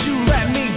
You let me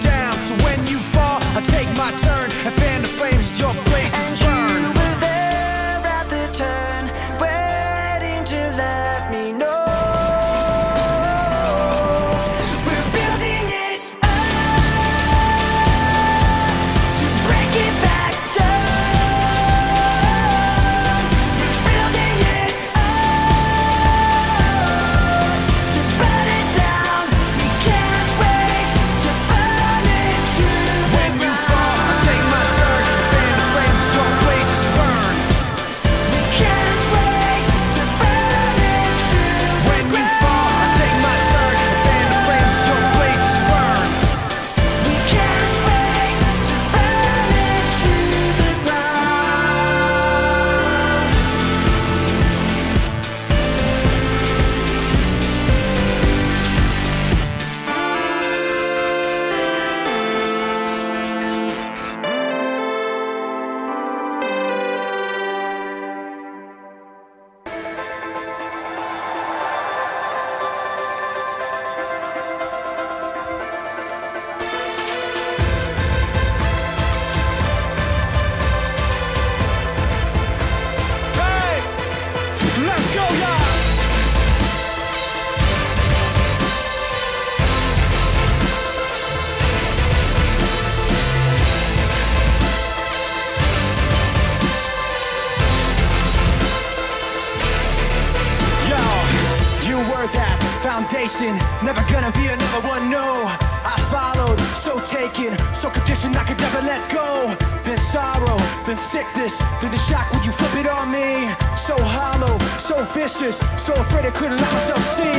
never gonna be another one, no. I followed, so taken, so conditioned I could never let go. Then sorrow, then sickness, then the shock when you flip it on me. So hollow, so vicious, so afraid I couldn't let myself see.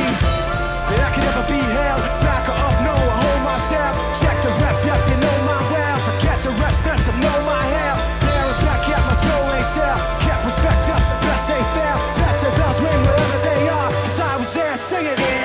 That I could never be held back or up, no, I hold myself. Check the rep, yep, you know my well. Forget the rest, let them know my hell. There and back, yeah, my soul ain't sell. Kept respect up, best they fail. Let the bells ring wherever they are. Cause I was there singing in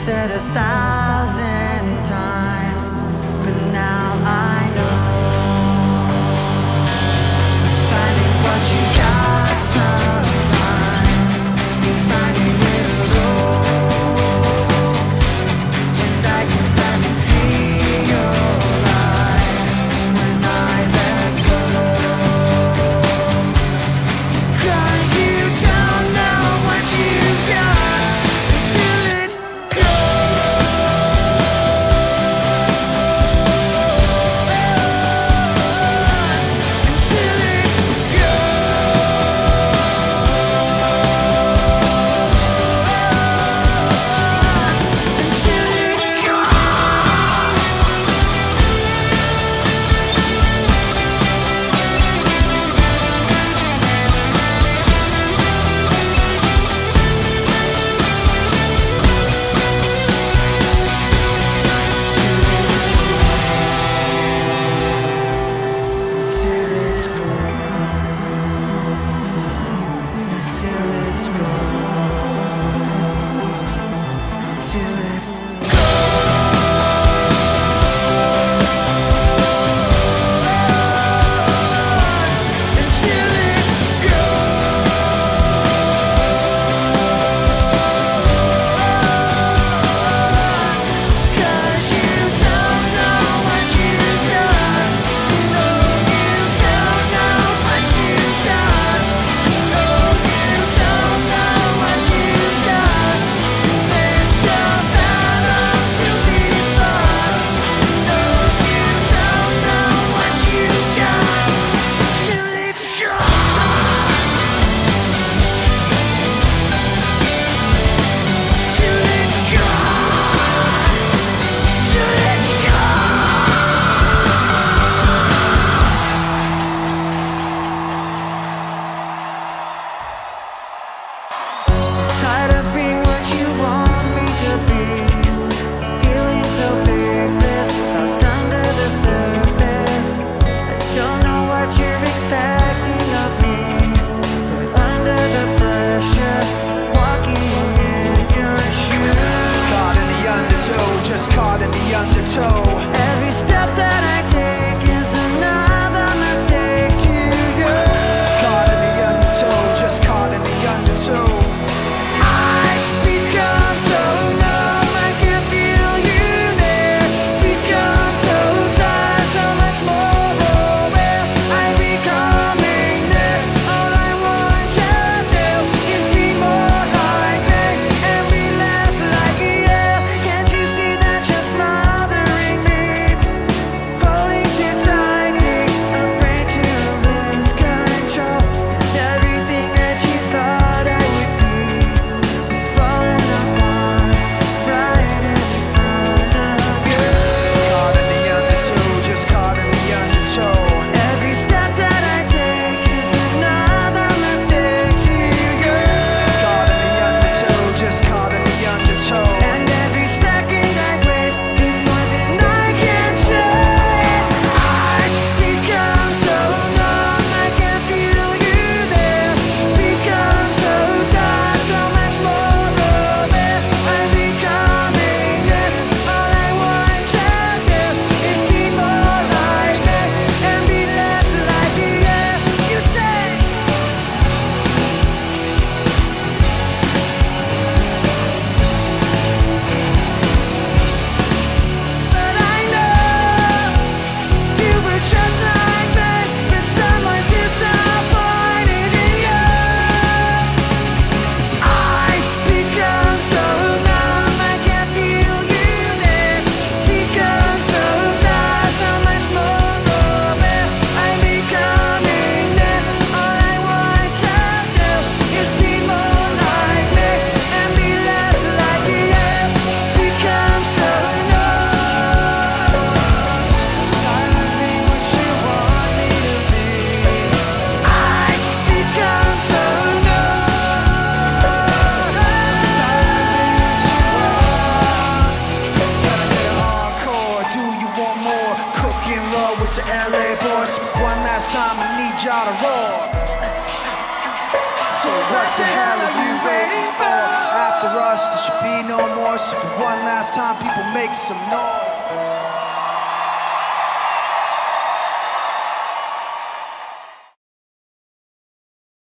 said a thousand sky. the hell are you waiting for? After us, there should be no more. So for one last time, people make some noise.